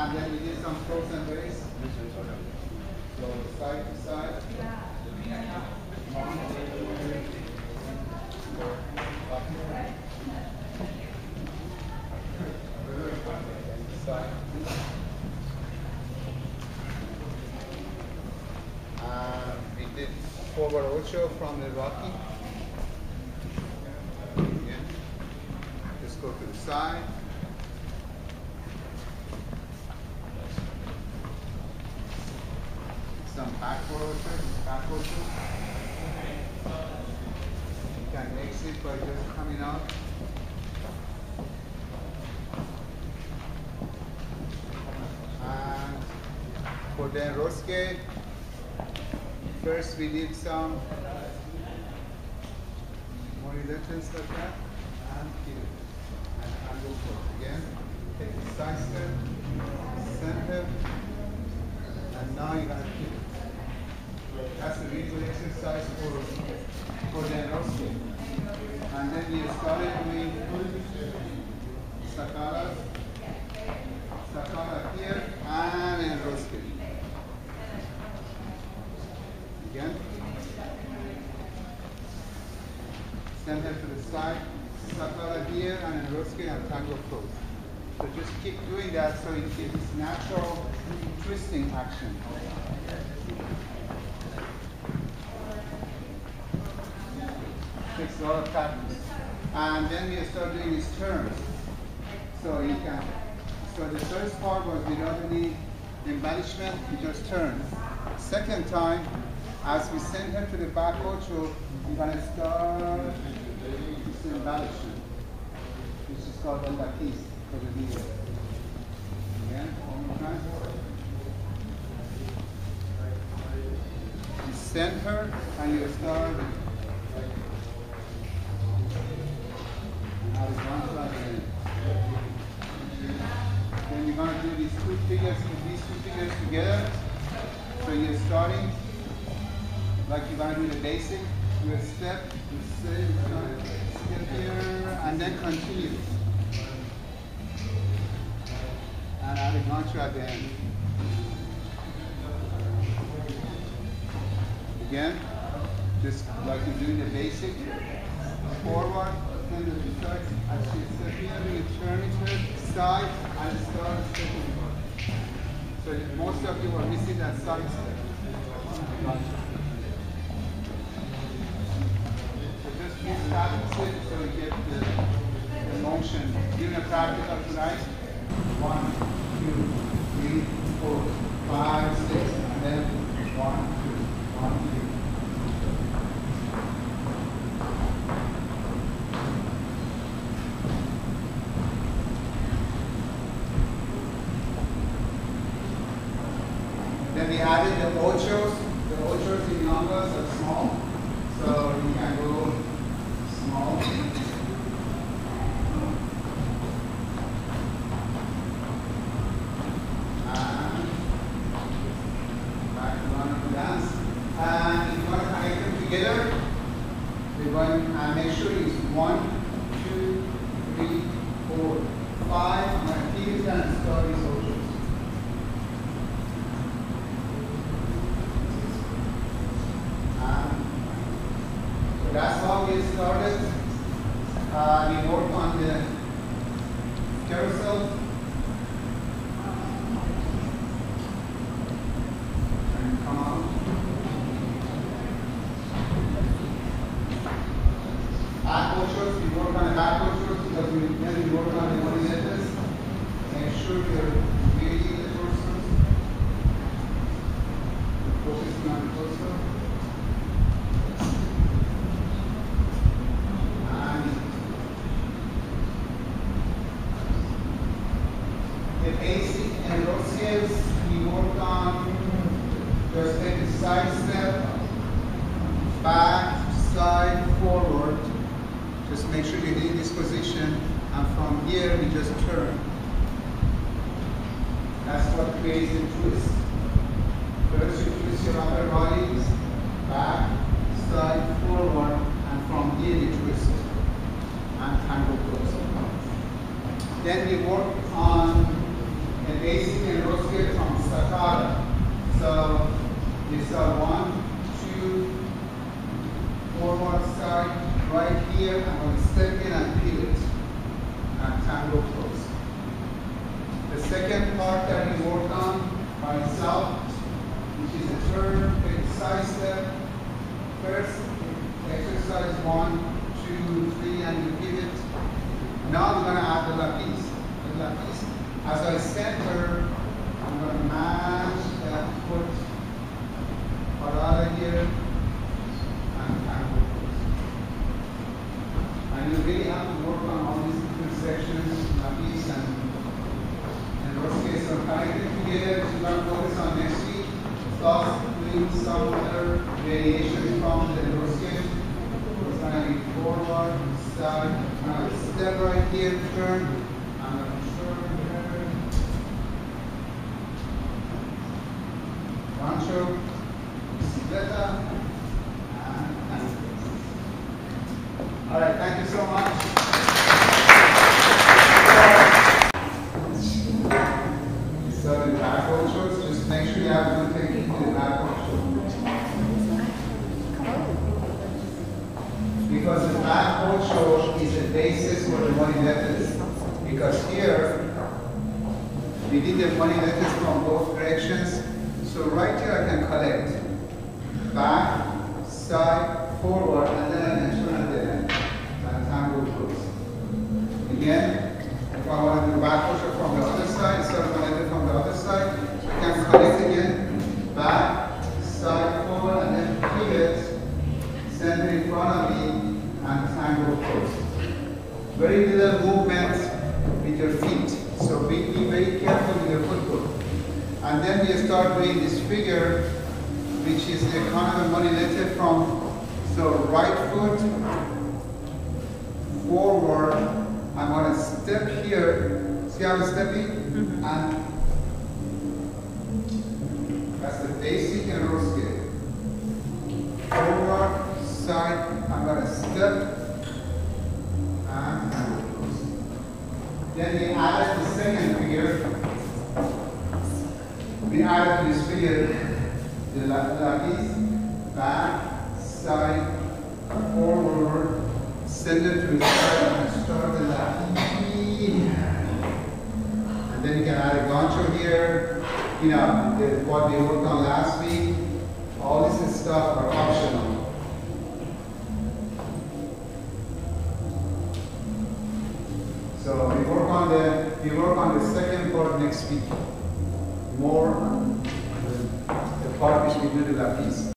And then we did some pros and race. So side to side. Side. Uh, we did forward ocho from the Rocky. Again. Just go to the side. Some backward ocho, backward. You can exit by just coming out. And for the Enrosque, first we did some more reluctance like that, and here, and angle forward again. Take the side step, center, and now you're gonna keep it. That's the real exercise for for the Enrosque. And then we started doing sacada, sacada here, and then Enrosque. Again. Center to the side, sacada here, and then Enrosque and tango pose. So just keep doing that so it gives natural twisting action. Takes a lot of practice. And then we start doing these turns. So you can, so the first part was without any embellishment, you just turn. Second time, as we send her to the back ocho, we're gonna start this embellishment, which is called the lapiz for the more time. You send her and you start. Then you're gonna do these two figures, these two figures together. So you're starting like you're gonna do the basic. Do a step, you say, step here, and then continue. And horizontal at the end. Again, just like you're doing the basic. Forward, then to the side. As you step here, you turn it side and start stepping. So most of you are missing that side step. So so you get the, the motion. Doing a practical tonight. One, two, three, four, five, six, and then one, two, one, two. Then we added the ochos. The ochos in numbers are small, so you can go small. Side step, back, side, forward. Just make sure you're in this position and from here we just turn. That's what creates the twist. First you twist your upper body, back, side, forward, and from here you twist. And tango close. Then we work on a basic and rotate from staccato. So you start one, two, forward side, right here, I'm going to step in and pivot and tango close. The second part that we work on by itself, which is a turn, take a side step. First, exercise one, two, three, and you pivot. Now I'm going to add the lapiz. The lapiz. As I center, I'm going to match that foot parada here and tango close. And you really have to work on all these different sections, lapiz and and Enrosque, so connected together, we're going to focus on next week, plus doing some other variations from the going to forward, side, uh, step right here, turn, turn. Gancho, bicicleta, and, and. All right, thank you so much. So the back ochos, just make sure you have good technique in the back ocho. Because the back ocho is the basis for the molinetes. Because here, we did the molinetes from both directions. So right here I can collect back, side, forward, and then I can turn at the end. And tango close. Again, if I want to do back push from the other side, instead of going it from the other side, I can connect again, back, side, forward, and then pivot, center in front of me, and tango close. Very little movement with your feet, so be, be very careful with your footwork. And then we start doing this figure, which is a kind of a monolith from, so right foot, forward, I'm going to step here. See how I'm stepping? Mm-hmm. And that's the basic and row This figure the la- lapiz, back, side, forward, send it to the side and start the lapiz. And then you can add a gancho here. You know, the, what we worked on last week. All this stuff are optional. So we work on the we work on the second part next week.